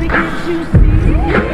because you see?